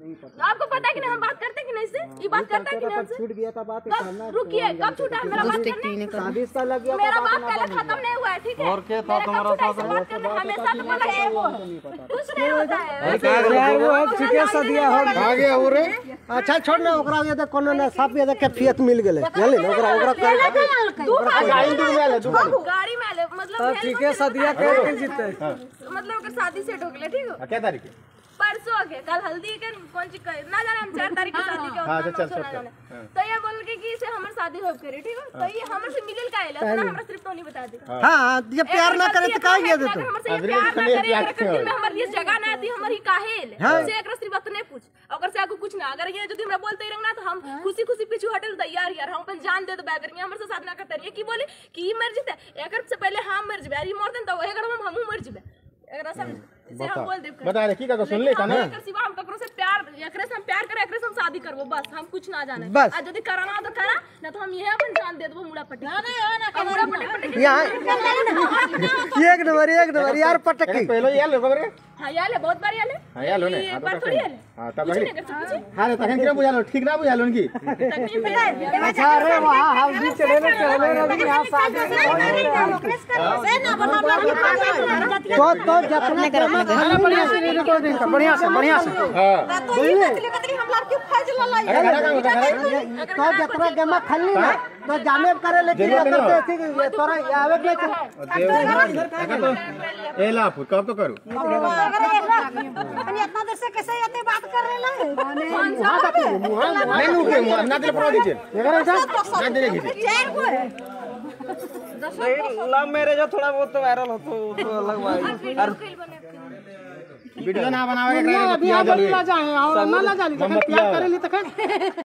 तो आपको पता है कि नहीं हम बात करते कि नहीं इससे? ये बात करते हैं कि नहीं छूट गया था बात रुकिए कब छूटा मेरा बात करने शादी साल लग गया मेरा बात पहले खत्म नहीं हुआ है ठीक है? और क्या था है, इससे? बात करने हमेशा तो बोला है वो। कुछ नहीं होता है। वो ठीके से दिया हो आ गया हो रे। अच्छा छोड़ ना ओकरा ये देख कोनो ना साफ़ ये देख के फियत मिल गेले। जानली ना ओकरा ओकरा दू गाड़ी दूर में दू गाड़ी। में आले मतलब ठीके से दिया के जीते मतलब ओकर शादी सेट हो गेले ठीक हो क्या तारीख है? परसों के कल हल्दी के कौन चीज़ का ना जाने हम चार तारीख की शादी के हाँ, तो चल, चल, हाँ। तो ये बोल के कि से हमर शादी हो करी ठीक है? तो ये हमर से मिलिल का आइला तो हमरा सिर्फ़ तो नहीं बता दी हाँ। ये प्यार ना करे तो का ये दे तू? हमर से प्यार ना करे दिल में हमर ये जगह ना दी हमर ही। काहेल से एकरा सिर्फ़ बात नहीं पूछ। अगर से आगू कुछ ना अगर ये यदि हमरा बोलते ही रहना तो हम खुशी खुशी पीछू हटल तैयार यार हम अपन जान दे दो बैगर में हमर से साथ ना करते की बोले कि मर जते एकर से पहले हम मर जबे ई मरतन तो एकर हम हमहू मर जबे एकरा समझ हम देब बता रहे की का सुन ले का ना सिवा हम ककरो से प्यार एकरे से हम प्यार करे एकरे से हम शादी करबो बस हम कुछ ना जाने बस। आ यदि कराना तो करा ना तो हम ये अपन जान दे देबो मुड़ा पट्टी ना ना मुड़ा पट्टी पट्टी यहाँ एक नंबर एक नंबर यार पटकी पहले ये लो बरे हाँ याले बहुत बार याले हाँ या लो ने ये बार थोड़ी याले हाँ तब सकते हाँ रे तखन के बुझालो ठीक ना बुझालो की है अच्छा रे वहाँ रही यहाँ शादी तो तो जतने बढ़िया से रिकॉर्डिंग कर। बढ़िया से बढ़िया से। हाँ। अरे खाना का होता है तो जतरा गेमा खल्ली ना तो जाने करे लेकिन करते थी तोरा आवे के देव ए ला फुट कब तो करू? इतना कैसे आते बात कर रहे हैं? कौन सा नहीं नु के मुँह ना दिल पड़ा दीजिए। रहा ऐसा ना दिले खींचे चार को है लव मैरिज थोड़ा बहुत तो वायरल हो तो तो अलग बात वीडियो ना बनावे के अभी बड़ी ला। जाए और ना ना जाली हम प्यार बतिया। करेली तखन